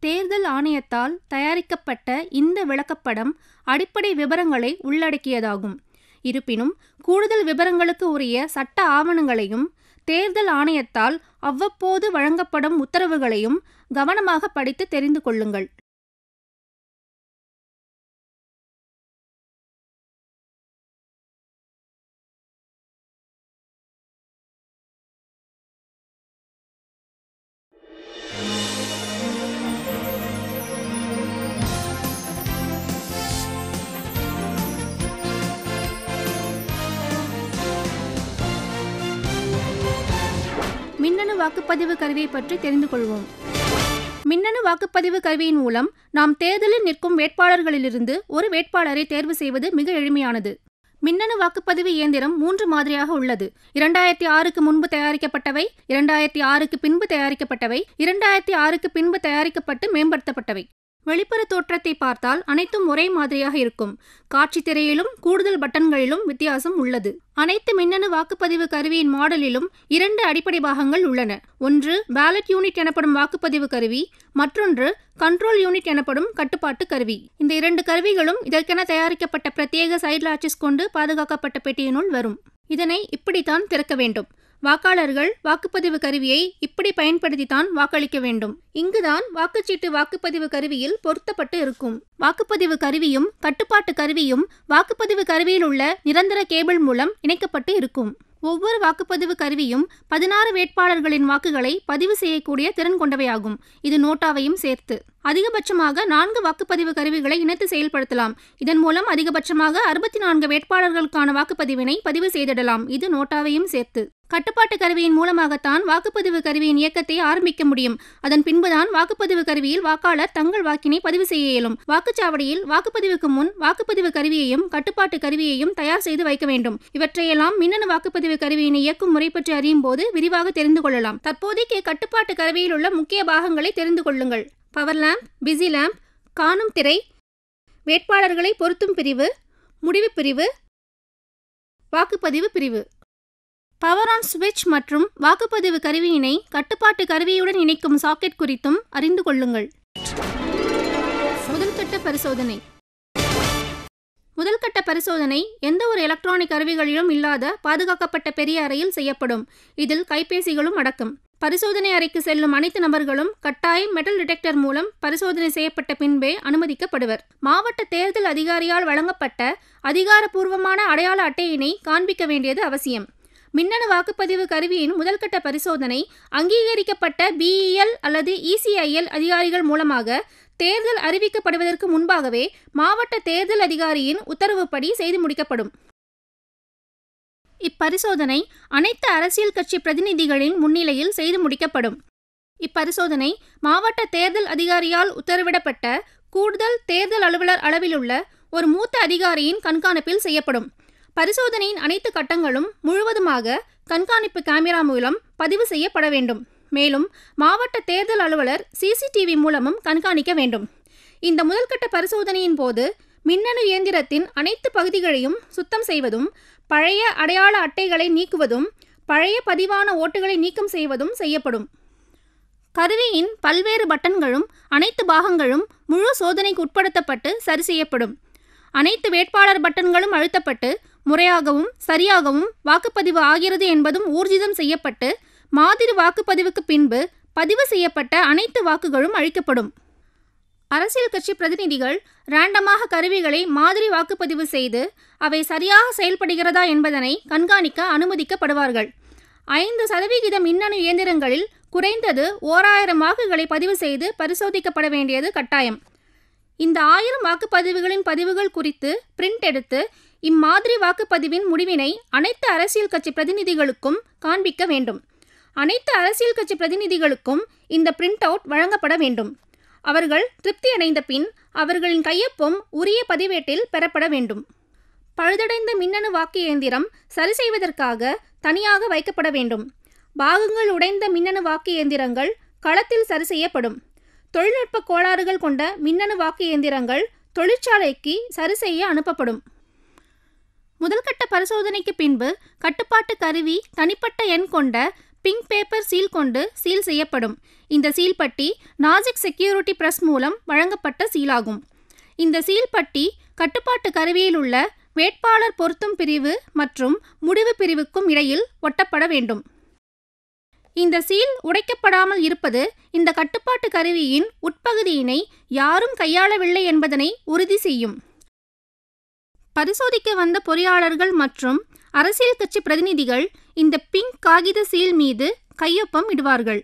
தேர்தல் ஆணையத்தால் தயாரிக்கப்பட்ட இந்த விளக்கப்படம் அடிப்படை விவரங்களை உள்ளடக்கியதாகும். இருப்பினும் கூடுதல் விவரங்களுக்கு உரிய சட்ட ஆவணங்களையும் தேர்தல் ஆணையத்தால் அவ்வப்போது வழங்கப்படும் உத்தரவுகளையும் கவனமாக படித்து தெரிந்து கொள்ளுங்கள். வாக்குப்பதிவு கருவியை பற்றி தெரிந்து கொள்வோம். மின்னணு வாக்குப்பதிவு கருவியின் மூலம் நாம் தேர்தலில் நிற்கும் வேட்பாளர்களிலிருந்து ஒரு வேட்பாளரை தேர்வு செய்வது மிக எளிமையானது. மின்னணு வாக்குப்பதிவு இயந்திரம் மூன்று மாதிரியாக உள்ளது. இரண்டாயிரத்தி ஆறுக்கு முன்பு தயாரிக்கப்பட்டவை இரண்டாயிரத்தி ஆறுக்கு பின்பு தயாரிக்கப்பட்டவை இரண்டாயிரத்தி ஆறுக்கு பின்பு தயாரிக்கப்பட்டு மேம்படுத்தப்பட்டவை. வெளிப்புற தோற்றத்தை பார்த்தால் அனைத்தும் ஒரே மாதிரியாக இருக்கும். காட்சி திரையிலும் கூடுதல் பட்டன்களிலும் வித்தியாசம் உள்ளது. அனைத்து மின்னணு வாக்குப்பதிவு கருவியின் மாடலிலும் இரண்டு அடிப்படை பாகங்கள் உள்ளன. ஒன்று பேலட் யூனிட் எனப்படும் வாக்குப்பதிவு கருவி. மற்றொன்று கண்ட்ரோல் யூனிட் எனப்படும் கட்டுப்பாட்டு கருவி. இந்த இரண்டு கருவிகளும் இதற்கென தயாரிக்கப்பட்ட பிரத்யேக சைட் லாச்சஸ் கொண்டு பாதுகாக்கப்பட்ட பெட்டியினுள் வரும். இதனை இப்படித்தான் திறக்க வேண்டும். வாக்காளர்கள் வாக்குப்பதிவு கருவியை இப்படி பயன்படுத்தித்தான் வாக்களிக்க வேண்டும். இங்குதான் வாக்குச்சீட்டு வாக்குப்பதிவு கருவியில் பொருத்தப்பட்டு இருக்கும். வாக்குப்பதிவு கருவியும் கட்டுப்பாட்டு கருவியும் வாக்குப்பதிவு கருவியில் உள்ள நிரந்தர கேபிள் மூலம் இணைக்கப்பட்டு இருக்கும். ஒவ்வொரு வாக்குப்பதிவு கருவியும் பதினாறு வேட்பாளர்களின் வாக்குகளை பதிவு செய்யக்கூடிய திறன் கொண்டவையாகும். இது நோட்டாவையும் சேர்த்து. அதிகபட்சமாக நான்கு வாக்குப்பதிவு கருவிகளை இணைத்து செயல்படுத்தலாம். இதன் மூலம் அதிகபட்சமாக அறுபத்தி நான்கு வேட்பாளர்களுக்கான வாக்குப்பதிவினை பதிவு செய்திடலாம். இது நோட்டாவையும் சேர்த்து. கட்டுப்பாட்டு கருவியின் மூலமாகத்தான் வாக்குப்பதிவு கருவியின் இயக்கத்தை ஆரம்பிக்க முடியும். அதன் பின்புதான் வாக்குப்பதிவு கருவியில் வாக்காளர் தங்கள் வாக்கினை பதிவு செய்ய இயலும். வாக்குச்சாவடியில் வாக்குப்பதிவுக்கு முன் வாக்குப்பதிவு கருவியையும் கட்டுப்பாட்டு கருவியையும் தயார் செய்து வைக்க வேண்டும். இவற்றையெல்லாம் மின்னணு வாக்குப்பதிவு கருவியினை இயக்கும் முறை பற்றி அறியும் போது விரிவாக தெரிந்து கொள்ளலாம். தற்போதைக்கு கட்டுப்பாட்டு கருவியில் உள்ள முக்கிய பாகங்களை தெரிந்து கொள்ளுங்கள். பவர் லேம்ப் பிஸி லேம்ப் காணும் திரை வேட்பாளர்களை பொருத்தும் பிரிவு முடிவு பிரிவு வாக்குப்பதிவு பிரிவு. பவர் ஆன் சுவிட்ச் மற்றும் வாக்குப்பதிவு கருவியினை கட்டுப்பாட்டு கருவியுடன் இணைக்கும் சாக்கெட் குறித்தும் அறிந்து கொள்ளுங்கள். முதல்கட்ட பரிசோதனை. முதல்கட்ட பரிசோதனை எந்த ஒரு எலக்ட்ரானிக் கருவிகளிலும் இல்லாத பாதுகாக்கப்பட்ட பெரிய அறையில் செய்யப்படும். இதில் கைபேசிகளும் அடக்கம். பரிசோதனை அறைக்கு செல்லும் அனைத்து நபர்களும் கட்டாயம் மெட்டல் டிடெக்டர் மூலம் பரிசோதனை செய்யப்பட்ட பின்பே அனுமதிக்கப்படுவர். மாவட்ட தேர்தல் அதிகாரியால் வழங்கப்பட்ட அதிகாரப்பூர்வமான அடையாள அட்டையினை காண்பிக்க வேண்டியது அவசியம். மின்னணு வாக்குப்பதிவு கருவியின் முதல்கட்ட பரிசோதனை அங்கீகரிக்கப்பட்ட பிஇஎல் அல்லது இசிஐஎல் அதிகாரிகள் மூலமாக தேர்தல் அறிவிக்கப்படுவதற்கு முன்பாகவே மாவட்ட தேர்தல் அதிகாரியின் உத்தரவுப்படி செய்து முடிக்கப்படும். இப்பரிசோதனை அனைத்து அரசியல் கட்சி பிரதிநிதிகளின் முன்னிலையில் செய்து முடிக்கப்படும். இப்பரிசோதனை மாவட்ட தேர்தல் அதிகாரியால் உத்தரவிடப்பட்ட கூடுதல் தேர்தல் அலுவலர் அளவிலுள்ள ஒரு மூத்த அதிகாரியின் கண்காணிப்பில் செய்யப்படும். பரிசோதனையின் அனைத்து கட்டங்களும் முழுவதுமாக கண்காணிப்பு கேமரா மூலம் பதிவு செய்யப்பட வேண்டும். மேலும் மாவட்ட தேர்தல் அலுவலர் சிசிடிவி மூலமும் கண்காணிக்க வேண்டும். இந்த முதல்கட்ட பரிசோதனையின் போது மின்னணு இயந்திரத்தின் அனைத்து பகுதிகளையும் சுத்தம் செய்வதும் பழைய அடையாள அட்டைகளை நீக்குவதும் பழைய பதிவான ஓட்டுகளை நீக்கம் செய்வதும் செய்யப்படும். கருவியின் பல்வேறு பட்டன்களும் அனைத்து பாகங்களும் முழு சோதனைக்கு உட்படுத்தப்பட்டு சரி செய்யப்படும். அனைத்து வேட்பாளர் பட்டன்களும் அழுத்தப்பட்டு முறையாகவும் சரியாகவும் வாக்குப்பதிவு ஆகிறது என்பதும் ஊர்ஜிதம் செய்யப்பட்டு மாதிரி வாக்குப்பதிவுக்கு பின்பு பதிவு செய்யப்பட்ட அனைத்து வாக்குகளும் அழிக்கப்படும். அரசியல் கட்சி பிரதிநிதிகள் ரேண்டமாக கருவிகளை மாதிரி வாக்குப்பதிவு செய்து அவை சரியாக செயல்படுகிறதா என்பதனை கண்காணிக்க அனுமதிக்கப்படுவார்கள். ஐந்து சதவிகித மின்னணு இயந்திரங்களில் குறைந்தது ஓராயிரம் வாக்குகளை பதிவு செய்து பரிசோதிக்கப்பட வேண்டியது கட்டாயம். இந்த ஆயிரம் வாக்குப்பதிவுகளின் பதிவுகள் குறித்து பிரிண்ட் எடுத்து இம்மாதிரி வாக்குப்பதிவின் முடிவினை அனைத்து அரசியல் கட்சி பிரதிநிதிகளுக்கும் காண்பிக்க வேண்டும். அனைத்து அரசியல் கட்சி பிரதிநிதிகளுக்கும் இந்த பிரிண்ட் அவுட் வழங்கப்பட வேண்டும். அவர்கள் திருப்தி அடைந்த பின் அவர்களின் கையொப்பம் உரிய பதிவேட்டில் பெறப்பட வேண்டும். பழுதடைந்த மின்னணு வாக்கு இயந்திரம் சரி செய்வதற்காக தனியாக வைக்கப்பட வேண்டும். பாகங்கள் உடைந்த மின்னணு வாக்கு இயந்திரங்கள் களத்தில் சரி செய்யப்படும். தொழில்நுட்ப கோளாறுகள் கொண்ட மின்னணு வாக்கு இயந்திரங்கள் தொழிற்சாலைக்கு சரி செய்ய அனுப்பப்படும். முதல்கட்ட பரிசோதனைக்கு பின்பு கட்டுப்பாட்டு கருவி தனிப்பட்ட எண் கொண்ட பிங்க் பேப்பர் சீல் கொண்டு சீல் செய்யப்படும். இந்த சீல் பட்டி நாஜிக் செக்யூரிட்டி பிரஸ் மூலம் வழங்கப்பட்ட சீலாகும். இந்த சீல் பட்டி கட்டுப்பாட்டு கருவியில் உள்ள வேட்பாளர் பொருத்தும் பிரிவு மற்றும் முடிவு பிரிவுக்கும் இடையில் ஒட்டப்பட வேண்டும். இந்த சீல் உடைக்கப்படாமல் இருப்பது இந்த கட்டுப்பாட்டு கருவியின் உட்பகுதியினை யாரும் கையாளவில்லை என்பதனை உறுதி செய்யும். பரிசோதிக்க வந்த பொறியாளர்கள் மற்றும் அரசியல் கட்சி பிரதிநிதிகள் இந்த பிங்க் காகித சீல் மீது கையொப்பம் இடுவார்கள்.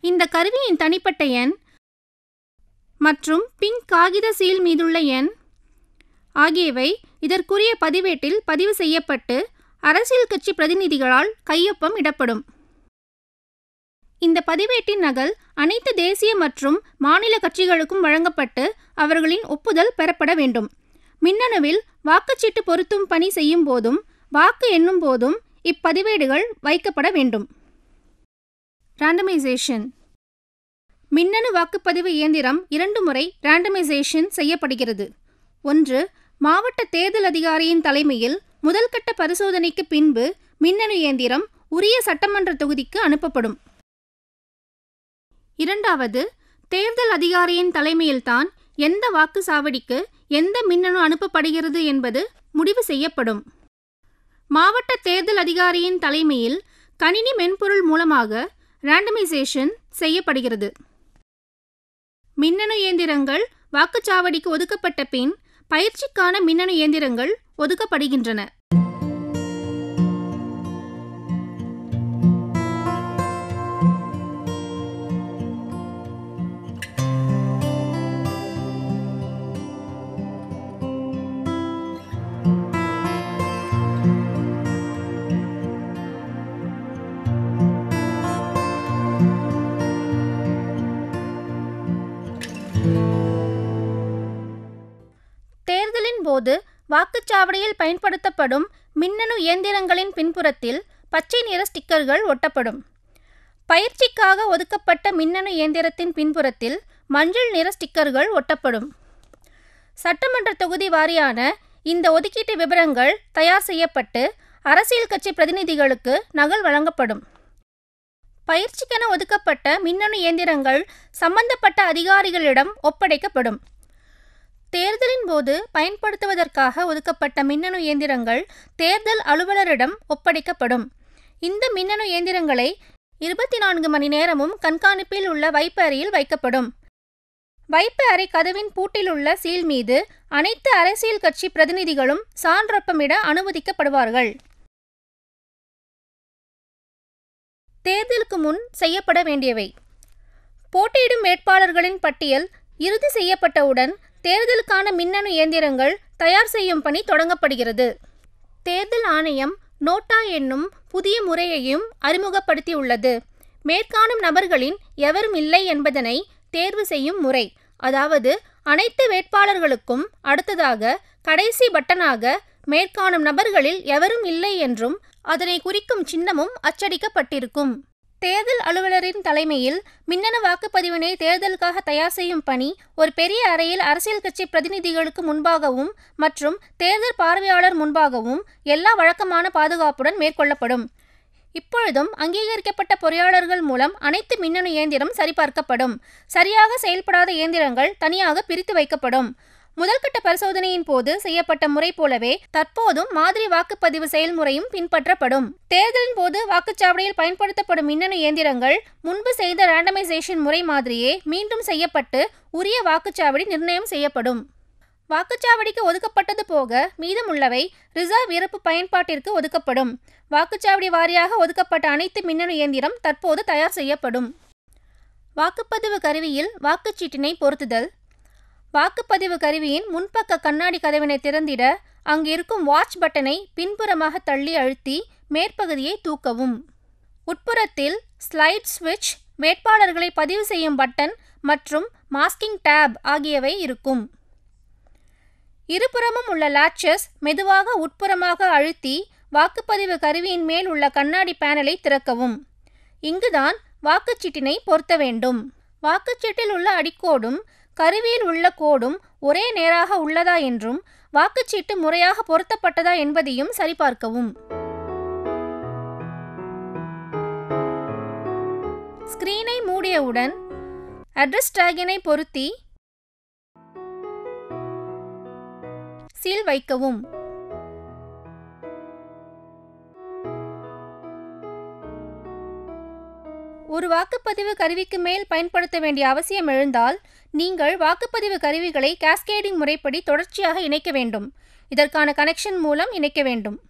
இந்த கருவியின் தனிப்பட்ட எண் மற்றும் பிங்க் காகித சீல் மீதுள்ள எண் ஆகியவை இதற்குரிய பதிவேட்டில் பதிவு செய்யப்பட்டு அரசியல் கட்சி பிரதிநிதிகளால் கையொப்பம் இடப்படும். இந்த பதிவேட்டின் நகல் அனைத்து தேசிய மற்றும் மாநில கட்சிகளுக்கும் வழங்கப்பட்டு அவர்களின் ஒப்புதல் பெறப்பட வேண்டும். மின்னணுவில் வாக்குச்சீட்டு பொருத்தும் பணி செய்யும் போதும் வாக்கு எண்ணும் போதும் இப்பதிவேடுகள் வைக்கப்பட வேண்டும். ரேண்டமைசேஷன் மின்னணு வாக்குப்பதிவு இயந்திரம் இரண்டு முறை ராண்டமைசேஷன் செய்யப்படுகிறது. ஒன்று மாவட்ட தேர்தல் அதிகாரியின் தலைமையில் முதல் கட்ட பரிசோதனைக்கு பின்பு மின்னணு இயந்திரம் உரிய சட்டமன்ற தொகுதிக்கு அனுப்பப்படும். இரண்டாவது தேர்தல் அதிகாரியின் தலைமையில்தான் எந்த வாக்கு சாவடிக்கு எந்த மின்னணு அனுப்பப்படுகிறது என்பது முடிவு செய்யப்படும். மாவட்ட தேர்தல் அதிகாரியின் தலைமையில் கணினி மென்பொருள் மூலமாக ரேண்டமைசேஷன் செய்யப்படுகிறது. மின்னணு இயந்திரங்கள் வாக்குச்சாவடிக்கு ஒதுக்கப்பட்ட பின் பயிற்சிக்கான மின்னணு இயந்திரங்கள் ஒதுக்கப்படுகின்றன. வாக்குச்சாவடியில் பயன்படுத்தப்படும் மின்னணு இயந்திரங்களின் பின்புறத்தில் பச்சை நிற ஸ்டிக்கர்கள் ஒட்டப்படும். பயிற்சிக்காக ஒதுக்கப்பட்ட மின்னணு இயந்திரத்தின் பின்புறத்தில் மஞ்சள் நிற ஸ்டிக்கர்கள் ஒட்டப்படும். சட்டமன்ற தொகுதி வாரியான இந்த ஒதுக்கீட்டு விவரங்கள் தயார் செய்யப்பட்டு அரசியல் கட்சி பிரதிநிதிகளுக்கு நகல் வழங்கப்படும். பயிற்சிக்கென ஒதுக்கப்பட்ட மின்னணு இயந்திரங்கள் சம்பந்தப்பட்ட அதிகாரிகளிடம் ஒப்படைக்கப்படும். தேர்தலின் போது பயன்படுத்துவதற்காக ஒதுக்கப்பட்ட மின்னணு இயந்திரங்கள் தேர்தல் அலுவலரிடம் ஒப்படைக்கப்படும். இந்த மின்னணு இயந்திரங்களை இருபத்தி நான்கு மணி நேரமும் கண்காணிப்பில் உள்ள வைப்பு அறையில் வைக்கப்படும். வைப்பு அறை கதவின் பூட்டில் உள்ள சீல் மீது அனைத்து அரசியல் கட்சி பிரதிநிதிகளும் சான்றொப்பமிட அனுமதிக்கப்படுவார்கள். தேர்தலுக்கு முன் செய்யப்பட வேண்டியவை. போட்டியிடும் வேட்பாளர்களின் பட்டியல் இறுதி செய்யப்பட்டவுடன் தேர்தலுக்கான மின்னணு இயந்திரங்கள் தயார் செய்யும் பணி தொடங்கப்படுகிறது. தேர்தல் ஆணையம் நோட்டா என்னும் புதிய முறையையும் அறிமுகப்படுத்தியுள்ளது. மேற்காணும் நபர்களின் எவரும் இல்லை என்பதனை தேர்வு செய்யும் முறை. அதாவது அனைத்து வேட்பாளர்களுக்கும் அடுத்ததாக கடைசி பட்டனாக மேற்காணும் நபர்களில் எவரும் இல்லை என்றும் அதனை குறிக்கும் சின்னமும் அச்சடிக்கப்பட்டிருக்கும். தேர்தல் அலுவலரின் தலைமையில் மின்னணு வாக்குப்பதிவினை தேர்தலுக்காக தயார் செய்யும் பணி ஒரு பெரிய அறையில் அரசியல் கட்சி பிரதிநிதிகளுக்கு முன்பாகவும் மற்றும் தேர்தல் பார்வையாளர் முன்பாகவும் எல்லா வழக்கமான பாதுகாப்புடன் மேற்கொள்ளப்படும். இப்பொழுதும் அங்கீகரிக்கப்பட்ட பொறியாளர்கள் மூலம் அனைத்து மின்னணு இயந்திரம் சரிபார்க்கப்படும். சரியாக செயல்படாத இயந்திரங்கள் தனியாக பிரித்து வைக்கப்படும். முதல்கட்ட பரிசோதனையின் போது செய்யப்பட்ட முறை போலவே தற்போதும் மாதிரி வாக்குப்பதிவு செயல்முறையும் பின்பற்றப்படும். தேர்தலின் போது வாக்குச்சாவடியில் பயன்படுத்தப்படும் மின்னணு இயந்திரங்கள் முன்பு செய்த ரேண்டமைசேஷன் முறை மாதிரியே மீண்டும் செய்யப்பட்டு உரிய வாக்குச்சாவடி நிர்ணயம் செய்யப்படும். வாக்குச்சாவடிக்கு ஒதுக்கப்பட்டது போக மீதமுள்ளவை ரிசர்வ் இருப்பு பயன்பாட்டிற்கு ஒதுக்கப்படும். வாக்குச்சாவடி வாரியாக ஒதுக்கப்பட்ட அனைத்து மின்னணு இயந்திரம் தற்போது தயார் செய்யப்படும். வாக்குப்பதிவு கருவியில் வாக்குச்சீட்டினை பொருத்துதல் வாக்குப்பதிவு கருவியின் முன்பக்க கண்ணாடி கதவினை திறந்திட அங்கிருக்கும் வாட்ச் பட்டனை பின்புறமாக தள்ளி அழுத்தி மேற்பகுதியை தூக்கவும். உட்புறத்தில் ஸ்லைட் ஸ்விட்ச் வேட்பாளர்களை பதிவு செய்யும் பட்டன் மற்றும் மாஸ்கிங் டேப் ஆகியவை இருக்கும். இருபுறமும் உள்ள லாச்சஸ் மெதுவாக உட்புறமாக அழுத்தி வாக்குப்பதிவு கருவியின் மேல் உள்ள கண்ணாடி பேனலை திறக்கவும். இங்குதான் வாக்குச்சீட்டினை பொருத்த வேண்டும். வாக்குச்சீட்டில் உள்ள அடிக்கோடும் கருவியில் உள்ள கோடும் ஒரே நேராக உள்ளதா என்றும் வாக்குச்சீட்டு முறையாக பொருத்தப்பட்டதா என்பதையும் சரிபார்க்கவும். ஸ்கிரீனை மூடியவுடன் அட்ரஸ் டேகினை பொருத்தி சீல் வைக்கவும். ஒரு வாக்குப்பதிவு கருவிக்கு மேல் பயன்படுத்த வேண்டிய அவசியம் எழுந்தால் நீங்கள் வாக்குப்பதிவு கருவிகளை கேஸ்கேடிங் முறைப்படி தொடர்ச்சியாக இணைக்க வேண்டும். இதற்கான கனெக்ஷன் மூலம் இணைக்க வேண்டும்.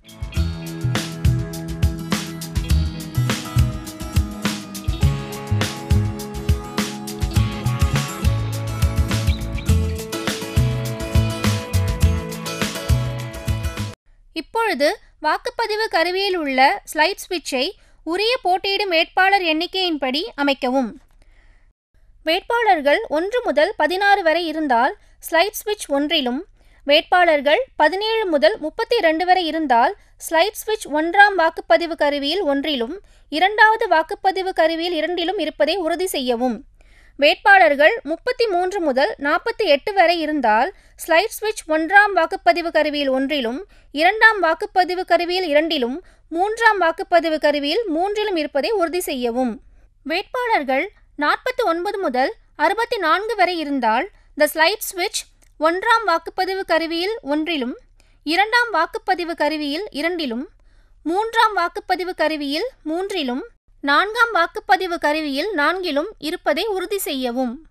இப்பொழுது வாக்குப்பதிவு கருவியில் உள்ள ஸ்லைட் ஸ்விட்சை உரிய போட்டியிடும் வேட்பாளர் எண்ணிக்கையின்படி அமைக்கவும். வேட்பாளர்கள் ஒன்று முதல் பதினாறு வரை இருந்தால் ஸ்லைட் ஸ்விட்ச் ஒன்றிலும் வேட்பாளர்கள் பதினேழு முதல் முப்பத்தி இரண்டு வரை இருந்தால் ஸ்லைட் ஸ்விட்ச் ஒன்றாம் வாக்குப்பதிவு கருவியில் ஒன்றிலும் இரண்டாவது வாக்குப்பதிவு கருவியில் இரண்டிலும் இருப்பதை உறுதி செய்யவும். வேட்பாளர்கள் முப்பத்தி மூன்று முதல் நாற்பத்தி எட்டு வரை இருந்தால் ஸ்லைட் ஸ்விட்ச் ஒன்றாம் வாக்குப்பதிவு கருவியில் ஒன்றிலும் இரண்டாம் வாக்குப்பதிவு கருவியில் இரண்டிலும் மூன்றாம் வாக்குப்பதிவு கருவியில் மூன்றிலும் இருப்பதை உறுதி செய்யவும். வேட்பாளர்கள் நாற்பத்தி ஒன்பது முதல் அறுபத்தி நான்கு வரை இருந்தால் த ஸ்லைட் ஸ்விட்ச் ஒன்றாம் வாக்குப்பதிவு கருவியில் ஒன்றிலும் இரண்டாம் வாக்குப்பதிவு கருவியில் இரண்டிலும் மூன்றாம் வாக்குப்பதிவு கருவியில் மூன்றிலும் நான்காம் வாக்குப்பதிவு கருவியில் நான்கிலும் இருப்பதை உறுதி செய்யவும்.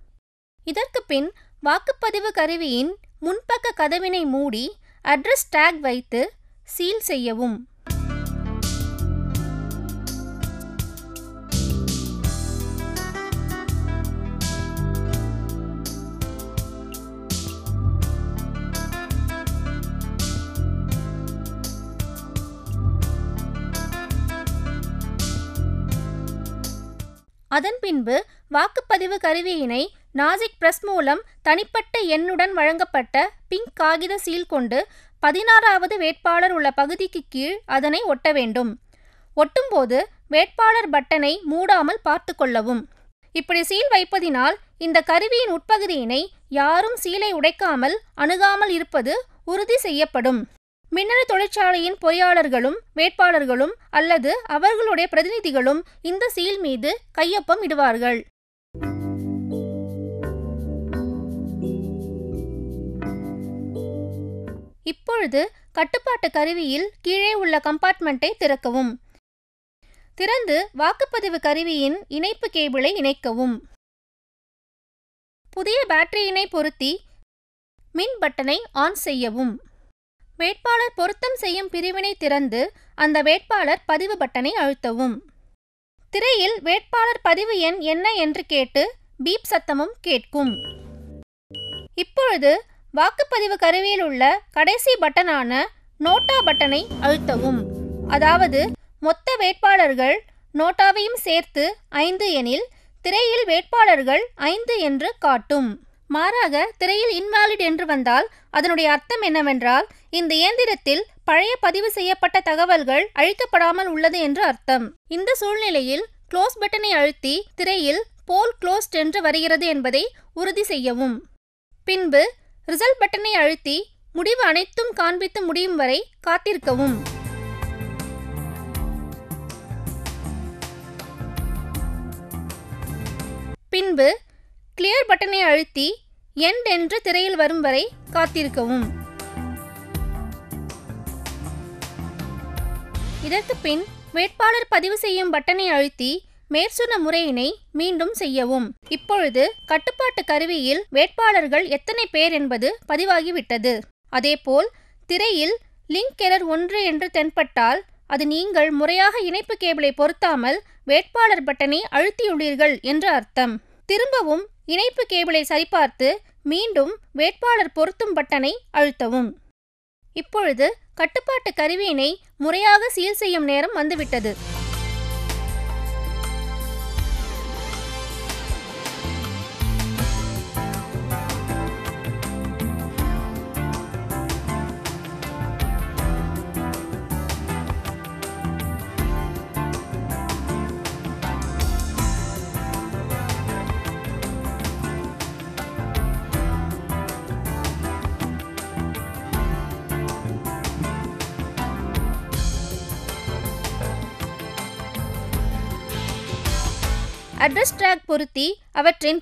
இதற்கு பின் வாக்குப்பதிவு கருவியின் முன்பக்க கதவினை மூடி அட்ரஸ் டேக் வைத்து சீல் செய்யவும். அதன் பின்பு வாக்குப்பதிவு கருவியினை நாசிக் பிரஸ் மூலம் தனிப்பட்ட எண்ணுடன் வழங்கப்பட்ட பிங்க் காகித சீல் கொண்டு பதினாறாவது வேட்பாளர் உள்ள பகுதிக்கு கீழ் அதனை ஒட்ட வேண்டும். ஒட்டும்போது வேட்பாளர் பட்டனை மூடாமல் பார்த்து கொள்ளவும். இப்படி சீல் வைப்பதினால் இந்த கருவியின் உட்பகுதியினை யாரும் சீலை உடைக்காமல் அணுகாமல் இருப்பது உறுதி செய்யப்படும். மின்னணு தொழிற்சாலையின் பொறியாளர்களும் வேட்பாளர்களும் அல்லது அவர்களுடைய பிரதிநிதிகளும் இந்த சீல் மீது கையொப்பம் இடுவார்கள். இப்பொழுது கட்டுப்பாட்டு கருவியில் கீழே உள்ள கம்பார்ட்மெண்ட்டை திறக்கவும். திறந்து வாக்குப்பதிவு கருவியின் இணைப்பு கேபிளை இணைக்கவும். புதிய பேட்டரியினை பொருத்தி மின் பட்டனை ஆன் செய்யவும். வேட்பாளர் பொருத்தம் செய்யும் பிரிவினை திறந்து அந்த வேட்பாளர் பதிவு பட்டனை அழுத்தவும். திரையில் வேட்பாளர் பதிவு எண் என்ன என்று கேட்டு பீப் சத்தமும் கேட்கும். இப்பொழுது வாக்குப்பதிவு கருவியில் உள்ள கடைசி பட்டனான நோட்டா பட்டனை அழுத்தவும். அதாவது மொத்த வேட்பாளர்கள் நோட்டாவையும் சேர்த்து ஐந்து எனில் திரையில் வேட்பாளர்கள் ஐந்து என்று காட்டும். மாறாக திரையில் இன்வாலிட் என்று வந்தால் அதனுடைய அர்த்தம் என்னவென்றால் இந்த இயந்திரத்தில் பழைய பதிவு செய்யப்பட்ட தகவல்கள் அழிக்கப்படாமல் உள்ளது என்று அர்த்தம். இந்த சூழ்நிலையில் க்ளோஸ் பட்டனை அழுத்தி திரையில் போல் க்ளோஸ்ட் என்று வருகிறது என்பதை உறுதி செய்யவும். பின்பு ரிசல்ட் பட்டனை அழுத்தி முடிவு அனைத்தும் காண்பித்து முடியும் வரை காத்திருக்கவும். பின்பு கிளியர் பட்டனை அழுத்தி எண்ட் என்று திரையில் வரும் வரை காத்திருக்கவும். இதற்கு பின் வேட்பாளர் பதிவு செய்யும் பட்டனை அழுத்தி மேற்சொன்ன முறையினை மீண்டும் செய்யவும். இப்பொழுது கட்டுப்பாட்டு கருவியில் வேட்பாளர்கள் எத்தனை பேர் என்பது பதிவாகிவிட்டது. அதேபோல் திரையில் லிங்க் எரர் ஒன்று என்று தென்பட்டால் அது நீங்கள் முறையாக இணைப்பு கேபிளை பொருத்தாமல் வேட்பாளர் பட்டனை அழுத்தியுள்ளீர்கள் என்று அர்த்தம். திரும்பவும் இணைப்பு கேபிளை சரிபார்த்து மீண்டும் வேட்பாளர் பொருத்தும் பட்டனை அழுத்தவும். இப்பொழுது கட்டுப்பாட்டு கருவியினை முறையாக சீல் செய்யும் நேரம் வந்துவிட்டது. அட்ரஸ் ட்ராக் பொருத்தி அவற்றின்